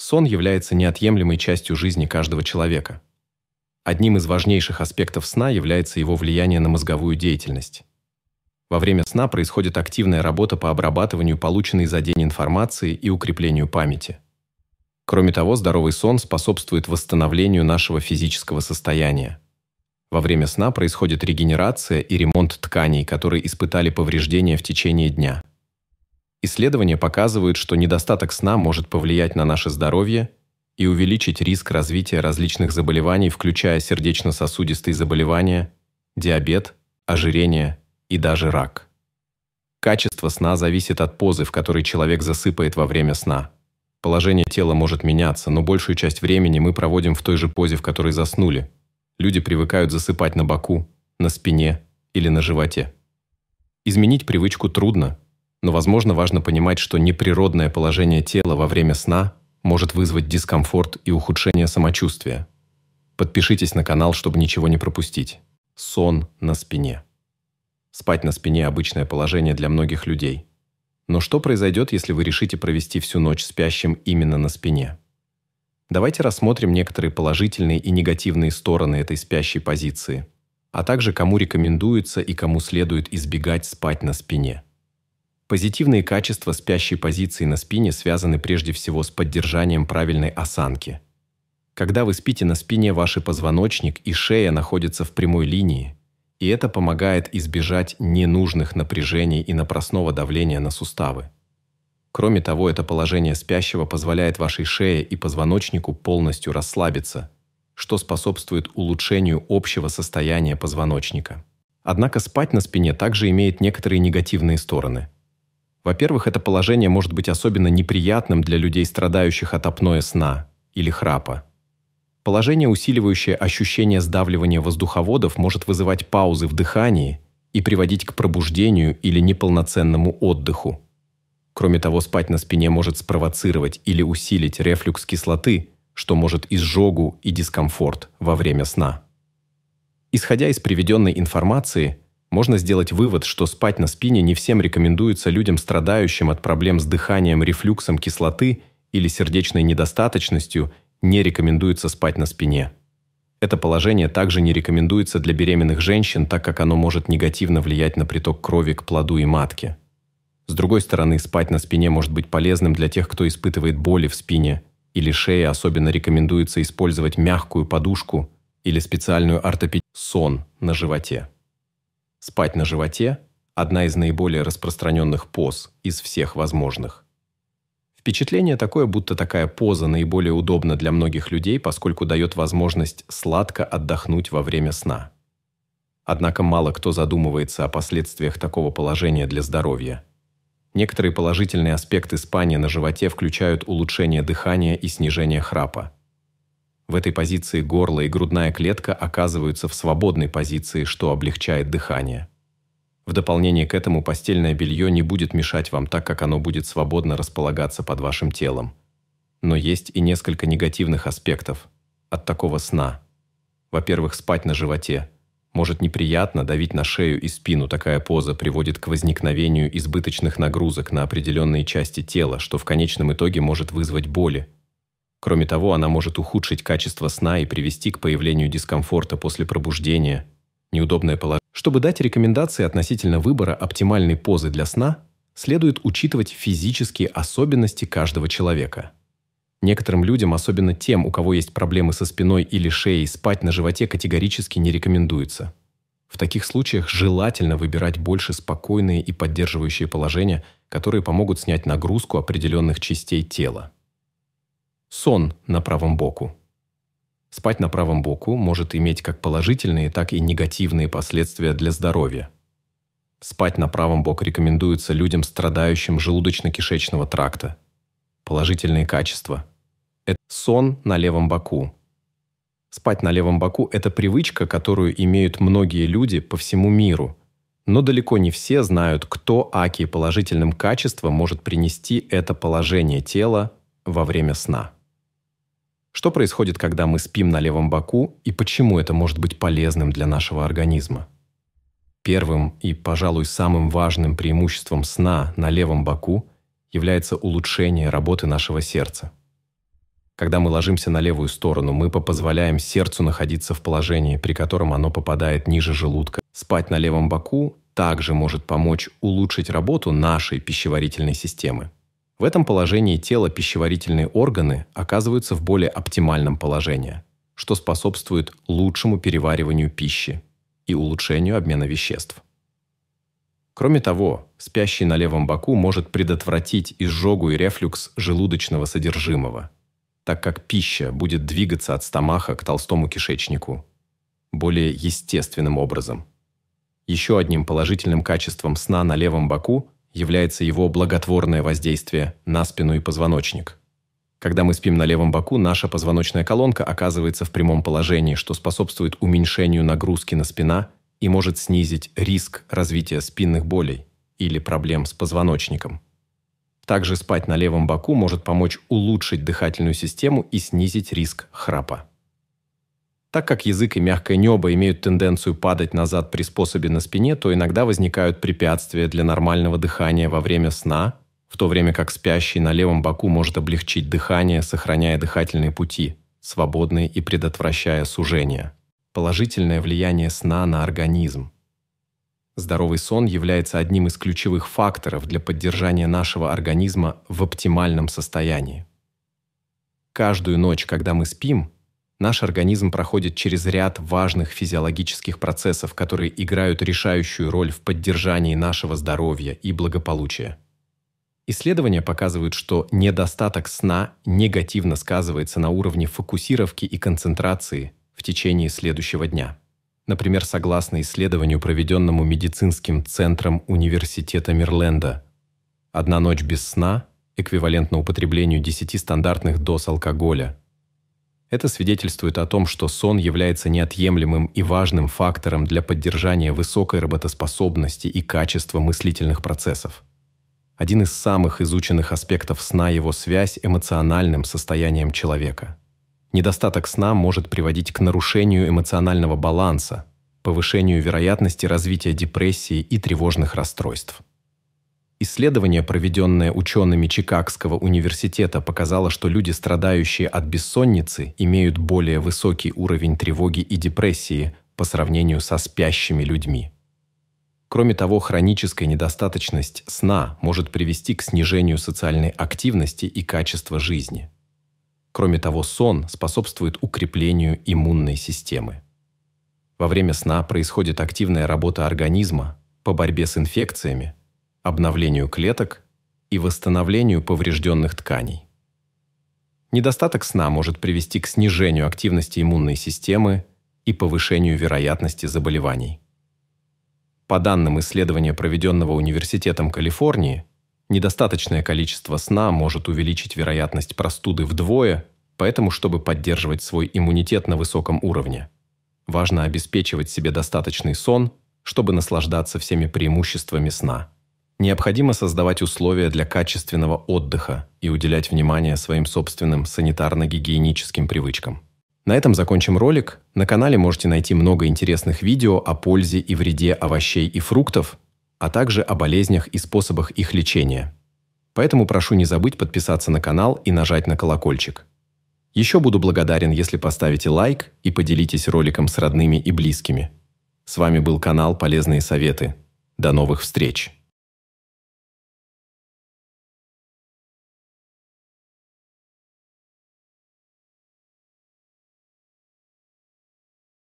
Сон является неотъемлемой частью жизни каждого человека. Одним из важнейших аспектов сна является его влияние на мозговую деятельность. Во время сна происходит активная работа по обрабатыванию полученной за день информации и укреплению памяти. Кроме того, здоровый сон способствует восстановлению нашего физического состояния. Во время сна происходит регенерация и ремонт тканей, которые испытали повреждения в течение дня. Исследования показывают, что недостаток сна может повлиять на наше здоровье и увеличить риск развития различных заболеваний, включая сердечно-сосудистые заболевания, диабет, ожирение и даже рак. Качество сна зависит от позы, в которой человек засыпает во время сна. Положение тела может меняться, но большую часть времени мы проводим в той же позе, в которой заснули. Люди привыкают засыпать на боку, на спине или на животе. Изменить привычку трудно, но, возможно, важно понимать, что неприродное положение тела во время сна может вызвать дискомфорт и ухудшение самочувствия. Подпишитесь на канал, чтобы ничего не пропустить. Сон на спине. Спать на спине – обычное положение для многих людей. Но что произойдет, если вы решите провести всю ночь спящим именно на спине? Давайте рассмотрим некоторые положительные и негативные стороны этой спящей позиции, а также кому рекомендуется и кому следует избегать спать на спине. Позитивные качества спящей позиции на спине связаны прежде всего с поддержанием правильной осанки. Когда вы спите на спине, ваш позвоночник и шея находятся в прямой линии, и это помогает избежать ненужных напряжений и напрасного давления на суставы. Кроме того, это положение спящего позволяет вашей шее и позвоночнику полностью расслабиться, что способствует улучшению общего состояния позвоночника. Однако спать на спине также имеет некоторые негативные стороны – во-первых, это положение может быть особенно неприятным для людей, страдающих от апноэ сна или храпа. Положение, усиливающее ощущение сдавливания воздуховодов, может вызывать паузы в дыхании и приводить к пробуждению или неполноценному отдыху. Кроме того, спать на спине может спровоцировать или усилить рефлюкс кислоты, что может изжогу и дискомфорт во время сна. Исходя из приведенной информации, можно сделать вывод, что спать на спине не всем рекомендуется людям, страдающим от проблем с дыханием, рефлюксом кислоты или сердечной недостаточностью, не рекомендуется спать на спине. Это положение также не рекомендуется для беременных женщин, так как оно может негативно влиять на приток крови к плоду и матке. С другой стороны, спать на спине может быть полезным для тех, кто испытывает боли в спине или шее, особенно рекомендуется использовать мягкую подушку или специальную ортопедию сон на животе. Спать на животе – одна из наиболее распространенных поз из всех возможных. Впечатление такое, будто такая поза наиболее удобна для многих людей, поскольку дает возможность сладко отдохнуть во время сна. Однако мало кто задумывается о последствиях такого положения для здоровья. Некоторые положительные аспекты спания на животе включают улучшение дыхания и снижение храпа. В этой позиции горло и грудная клетка оказываются в свободной позиции, что облегчает дыхание. В дополнение к этому постельное белье не будет мешать вам так, как оно будет свободно располагаться под вашим телом. Но есть и несколько негативных аспектов от такого сна. Во-первых, спать на животе. Может неприятно давить на шею и спину, такая поза приводит к возникновению избыточных нагрузок на определенные части тела, что в конечном итоге может вызвать боли, Кроме того, она может ухудшить качество сна и привести к появлению дискомфорта после пробуждения, неудобное положение. Чтобы дать рекомендации относительно выбора оптимальной позы для сна, следует учитывать физические особенности каждого человека. Некоторым людям, особенно тем, у кого есть проблемы со спиной или шеей, спать на животе категорически не рекомендуется. В таких случаях желательно выбирать больше спокойные и поддерживающие положения, которые помогут снять нагрузку определенных частей тела. Сон на правом боку. Спать на правом боку может иметь как положительные, так и негативные последствия для здоровья. Спать на правом боку рекомендуется людям, страдающим желудочно-кишечного тракта. Положительные качества. Это сон на левом боку. Спать на левом боку – это привычка, которую имеют многие люди по всему миру. Но далеко не все знают, кто аки положительным качеством может принести это положение тела во время сна. Что происходит, когда мы спим на левом боку и почему это может быть полезным для нашего организма? Первым и, пожалуй, самым важным преимуществом сна на левом боку является улучшение работы нашего сердца. Когда мы ложимся на левую сторону, мы позволяем сердцу находиться в положении, при котором оно попадает ниже желудка. Спать на левом боку также может помочь улучшить работу нашей пищеварительной системы. В этом положении тело пищеварительные органы оказываются в более оптимальном положении, что способствует лучшему перевариванию пищи и улучшению обмена веществ. Кроме того, спящий на левом боку может предотвратить изжогу и рефлюкс желудочного содержимого – так как пища будет двигаться от стомаха к толстому кишечнику более естественным образом. Еще одним положительным качеством сна на левом боку является его благотворное воздействие на спину и позвоночник. Когда мы спим на левом боку, наша позвоночная колонка оказывается в прямом положении, что способствует уменьшению нагрузки на спина и может снизить риск развития спинных болей или проблем с позвоночником. Также спать на левом боку может помочь улучшить дыхательную систему и снизить риск храпа. Так как язык и мягкое небо имеют тенденцию падать назад при способе на спине, то иногда возникают препятствия для нормального дыхания во время сна, в то время как спящий на левом боку может облегчить дыхание, сохраняя дыхательные пути, свободные и предотвращая сужение. Положительное влияние сна на организм. Здоровый сон является одним из ключевых факторов для поддержания нашего организма в оптимальном состоянии. Каждую ночь, когда мы спим, наш организм проходит через ряд важных физиологических процессов, которые играют решающую роль в поддержании нашего здоровья и благополучия. Исследования показывают, что недостаток сна негативно сказывается на уровне фокусировки и концентрации в течение следующего дня. Например, согласно исследованию, проведенному медицинским центром Университета Мирленда, одна ночь без сна эквивалентна употреблению 10 стандартных доз алкоголя. Это свидетельствует о том, что сон является неотъемлемым и важным фактором для поддержания высокой работоспособности и качества мыслительных процессов. Один из самых изученных аспектов сна – его связь эмоциональным состоянием человека – Недостаток сна может приводить к нарушению эмоционального баланса, повышению вероятности развития депрессии и тревожных расстройств. Исследование, проведенное учеными Чикагского университета, показало, что люди, страдающие от бессонницы, имеют более высокий уровень тревоги и депрессии по сравнению со спящими людьми. Кроме того, хроническая недостаточность сна может привести к снижению социальной активности и качества жизни. Кроме того, сон способствует укреплению иммунной системы. Во время сна происходит активная работа организма по борьбе с инфекциями, обновлению клеток и восстановлению поврежденных тканей. Недостаток сна может привести к снижению активности иммунной системы и повышению вероятности заболеваний. По данным исследования, проведенного Университетом Калифорнии, Недостаточное количество сна может увеличить вероятность простуды вдвое, поэтому, чтобы поддерживать свой иммунитет на высоком уровне, важно обеспечивать себе достаточный сон, чтобы наслаждаться всеми преимуществами сна. Необходимо создавать условия для качественного отдыха и уделять внимание своим собственным санитарно-гигиеническим привычкам. На этом закончим ролик. На канале можете найти много интересных видео о пользе и вреде овощей и фруктов, а также о болезнях и способах их лечения. Поэтому прошу не забыть подписаться на канал и нажать на колокольчик. Еще буду благодарен, если поставите лайк и поделитесь роликом с родными и близкими. С вами был канал «Полезные советы». До новых встреч!